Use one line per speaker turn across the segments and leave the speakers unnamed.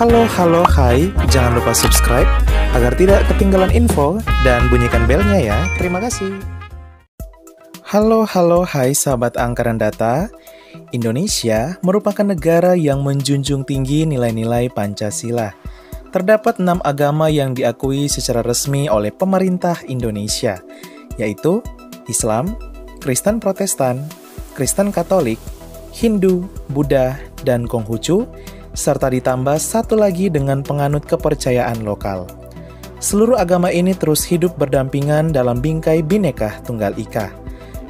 Halo, halo, hai. Jangan lupa subscribe agar tidak ketinggalan info dan bunyikan belnya ya. Terima kasih. Halo, halo, hai sahabat angkaran data. Indonesia merupakan negara yang menjunjung tinggi nilai-nilai Pancasila. Terdapat enam agama yang diakui secara resmi oleh pemerintah Indonesia, yaitu Islam, Kristen Protestan, Kristen Katolik, Hindu, Buddha, dan Konghucu, serta ditambah satu lagi dengan penganut kepercayaan lokal. Seluruh agama ini terus hidup berdampingan dalam bingkai bineka tunggal ika.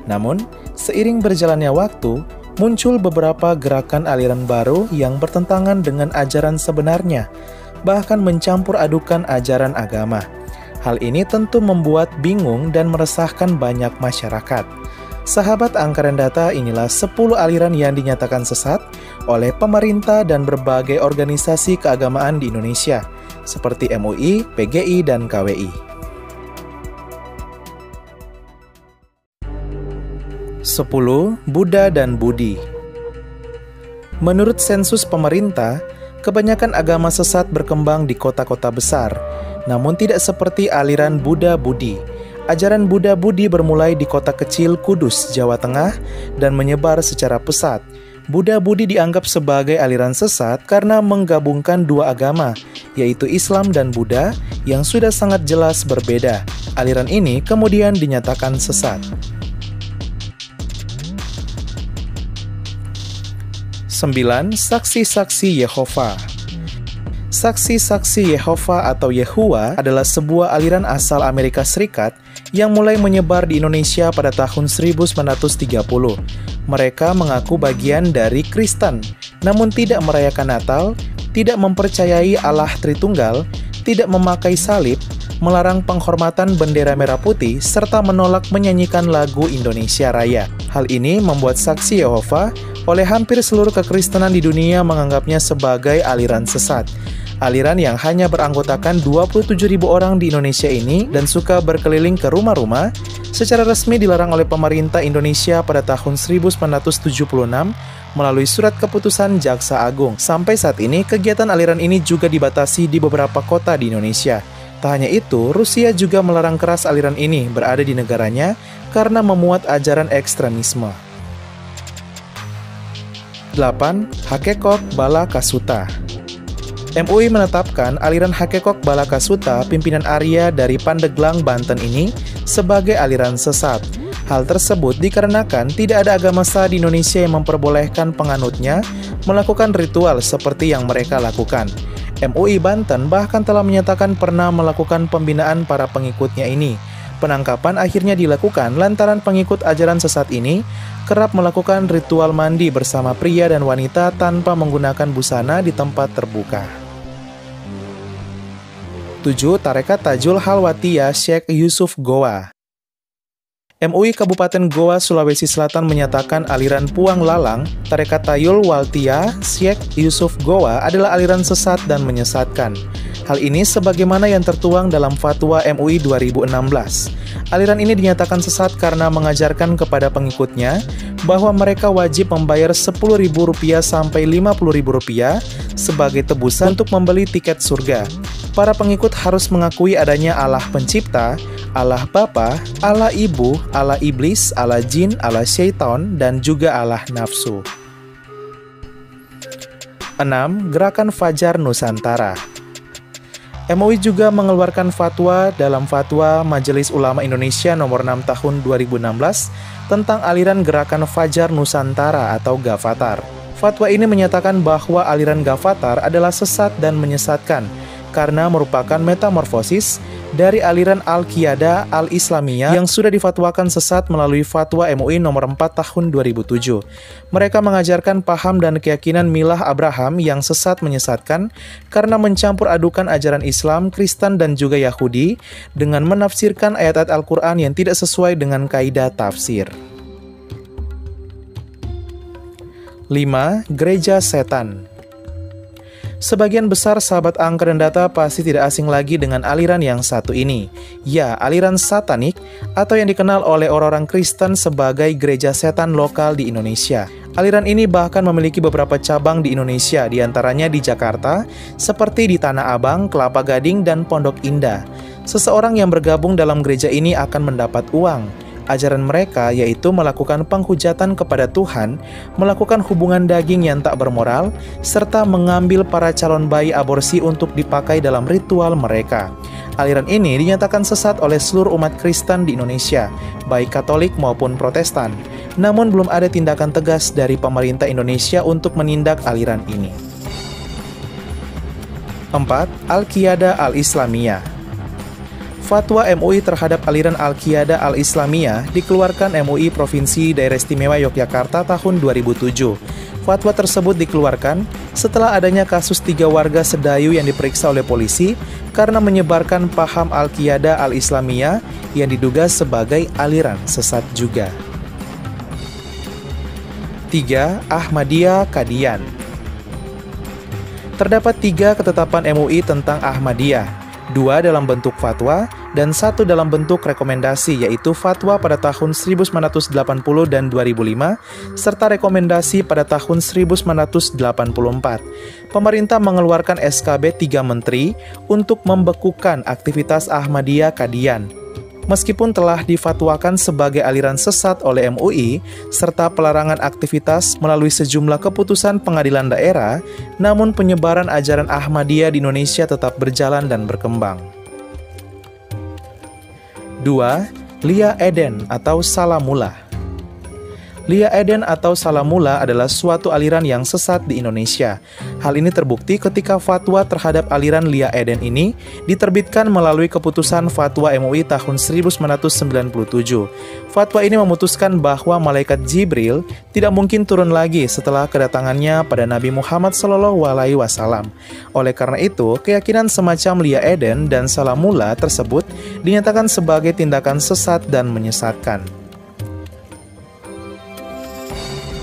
Namun, seiring berjalannya waktu, muncul beberapa gerakan aliran baru yang bertentangan dengan ajaran sebenarnya, bahkan mencampur adukan ajaran agama. Hal ini tentu membuat bingung dan meresahkan banyak masyarakat. Sahabat angkaran data inilah 10 aliran yang dinyatakan sesat oleh pemerintah dan berbagai organisasi keagamaan di Indonesia, seperti MUI, PGI, dan KWI. 10. Buddha dan Budi Menurut sensus pemerintah, kebanyakan agama sesat berkembang di kota-kota besar, namun tidak seperti aliran Buddha Budi Ajaran Buddha Budi bermulai di kota kecil Kudus, Jawa Tengah, dan menyebar secara pesat. Buddha Budi dianggap sebagai aliran sesat karena menggabungkan dua agama, yaitu Islam dan Buddha, yang sudah sangat jelas berbeda. Aliran ini kemudian dinyatakan sesat. 9. Saksi-saksi Yehova Saksi-saksi Yehova atau Yehua adalah sebuah aliran asal Amerika Serikat yang mulai menyebar di Indonesia pada tahun 1930. Mereka mengaku bagian dari Kristen, namun tidak merayakan Natal, tidak mempercayai Allah Tritunggal, tidak memakai salib, melarang penghormatan bendera merah putih, serta menolak menyanyikan lagu Indonesia Raya. Hal ini membuat saksi Yehova oleh hampir seluruh kekristenan di dunia menganggapnya sebagai aliran sesat. Aliran yang hanya beranggotakan 27.000 orang di Indonesia ini dan suka berkeliling ke rumah-rumah, secara resmi dilarang oleh pemerintah Indonesia pada tahun 1976 melalui surat keputusan Jaksa Agung. Sampai saat ini, kegiatan aliran ini juga dibatasi di beberapa kota di Indonesia. Tak hanya itu, Rusia juga melarang keras aliran ini berada di negaranya karena memuat ajaran ekstremisme. 8. Hakekok Bala Kasuta MUI menetapkan aliran Hakekok Balakasuta pimpinan Arya dari Pandeglang, Banten ini sebagai aliran sesat. Hal tersebut dikarenakan tidak ada agama sah di Indonesia yang memperbolehkan penganutnya melakukan ritual seperti yang mereka lakukan. MUI Banten bahkan telah menyatakan pernah melakukan pembinaan para pengikutnya ini. Penangkapan akhirnya dilakukan lantaran pengikut ajaran sesat ini kerap melakukan ritual mandi bersama pria dan wanita tanpa menggunakan busana di tempat terbuka. 7. Tarekat Tajul Halwatia Syekh Yusuf Goa MUI Kabupaten Goa, Sulawesi Selatan menyatakan aliran Puang Lalang, Tarekat Tayul Waltia, Syekh Yusuf Goa adalah aliran sesat dan menyesatkan. Hal ini sebagaimana yang tertuang dalam fatwa MUI 2016. Aliran ini dinyatakan sesat karena mengajarkan kepada pengikutnya bahwa mereka wajib membayar Rp10.000 sampai Rp50.000 sebagai tebusan untuk membeli tiket surga para pengikut harus mengakui adanya Allah pencipta, Allah Bapa, Allah Ibu, Allah Iblis, Allah Jin, Allah Syaitan, dan juga Allah Nafsu. 6. Gerakan Fajar Nusantara MUI juga mengeluarkan fatwa dalam Fatwa Majelis Ulama Indonesia nomor 6 tahun 2016 tentang aliran gerakan Fajar Nusantara atau Gafatar. Fatwa ini menyatakan bahwa aliran Gafatar adalah sesat dan menyesatkan karena merupakan metamorfosis dari aliran Al-Qiyada Al-Islamiyah yang sudah difatwakan sesat melalui fatwa MUI nomor 4 tahun 2007. Mereka mengajarkan paham dan keyakinan milah Abraham yang sesat menyesatkan karena mencampur adukan ajaran Islam, Kristen, dan juga Yahudi dengan menafsirkan ayat-ayat Al-Quran yang tidak sesuai dengan kaidah tafsir. 5. Gereja Setan Sebagian besar sahabat angka dan data pasti tidak asing lagi dengan aliran yang satu ini. Ya, aliran satanik atau yang dikenal oleh orang-orang Kristen sebagai gereja setan lokal di Indonesia. Aliran ini bahkan memiliki beberapa cabang di Indonesia, di antaranya di Jakarta, seperti di Tanah Abang, Kelapa Gading, dan Pondok Indah. Seseorang yang bergabung dalam gereja ini akan mendapat uang. Ajaran mereka yaitu melakukan penghujatan kepada Tuhan, melakukan hubungan daging yang tak bermoral, serta mengambil para calon bayi aborsi untuk dipakai dalam ritual mereka. Aliran ini dinyatakan sesat oleh seluruh umat Kristen di Indonesia, baik Katolik maupun Protestan. Namun belum ada tindakan tegas dari pemerintah Indonesia untuk menindak aliran ini. 4. Al-Qiyada Al-Islamiyah Fatwa MUI terhadap aliran Al-Qiyada Al-Islamiyah dikeluarkan MUI Provinsi Daerah Istimewa Yogyakarta tahun 2007. Fatwa tersebut dikeluarkan setelah adanya kasus tiga warga Sedayu yang diperiksa oleh polisi karena menyebarkan paham Al-Qiyada Al-Islamiyah yang diduga sebagai aliran sesat juga. 3. Ahmadiyah Kadian Terdapat tiga ketetapan MUI tentang Ahmadiyah, dua dalam bentuk fatwa dan satu dalam bentuk rekomendasi yaitu fatwa pada tahun 1980 dan 2005 serta rekomendasi pada tahun 1984. Pemerintah mengeluarkan SKB 3 Menteri untuk membekukan aktivitas Ahmadiyah Kadian meskipun telah difatwakan sebagai aliran sesat oleh MUI serta pelarangan aktivitas melalui sejumlah keputusan pengadilan daerah, namun penyebaran ajaran Ahmadiyah di Indonesia tetap berjalan dan berkembang. 2. Lia Eden atau Salamullah Lia Eden atau Salamula adalah suatu aliran yang sesat di Indonesia. Hal ini terbukti ketika fatwa terhadap aliran Lia Eden ini diterbitkan melalui keputusan Fatwa MUI tahun 1997. Fatwa ini memutuskan bahwa malaikat Jibril tidak mungkin turun lagi setelah kedatangannya pada Nabi Muhammad SAW. Oleh karena itu, keyakinan semacam Lia Eden dan Salamula tersebut dinyatakan sebagai tindakan sesat dan menyesatkan.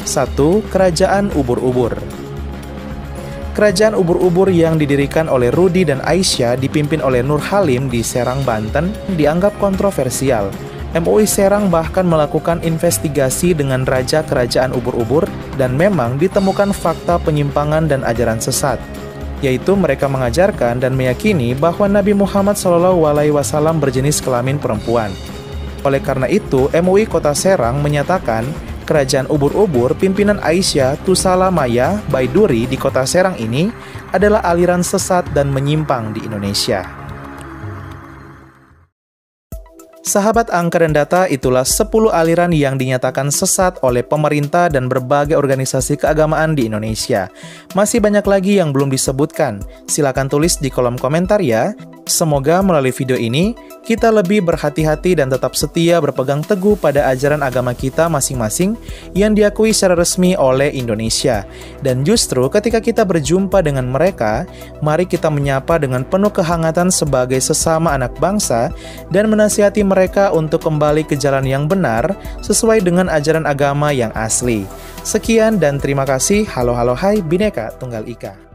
1. Kerajaan Ubur-Ubur Kerajaan Ubur-Ubur yang didirikan oleh Rudi dan Aisyah dipimpin oleh Nur Halim di Serang, Banten dianggap kontroversial. MUI Serang bahkan melakukan investigasi dengan Raja Kerajaan Ubur-Ubur dan memang ditemukan fakta penyimpangan dan ajaran sesat yaitu mereka mengajarkan dan meyakini bahwa Nabi Muhammad SAW berjenis kelamin perempuan. Oleh karena itu, MUI Kota Serang menyatakan Kerajaan Ubur-Ubur pimpinan Aisyah Tusala Maya Baiduri di kota Serang ini adalah aliran sesat dan menyimpang di Indonesia. Sahabat angka dan data itulah 10 aliran yang dinyatakan sesat oleh pemerintah dan berbagai organisasi keagamaan di Indonesia. Masih banyak lagi yang belum disebutkan. Silakan tulis di kolom komentar ya. Semoga melalui video ini kita lebih berhati-hati dan tetap setia berpegang teguh pada ajaran agama kita masing-masing yang diakui secara resmi oleh Indonesia. Dan justru ketika kita berjumpa dengan mereka, mari kita menyapa dengan penuh kehangatan sebagai sesama anak bangsa dan menasihati mereka untuk kembali ke jalan yang benar sesuai dengan ajaran agama yang asli. Sekian dan terima kasih. Halo halo hai Bineka Tunggal Ika.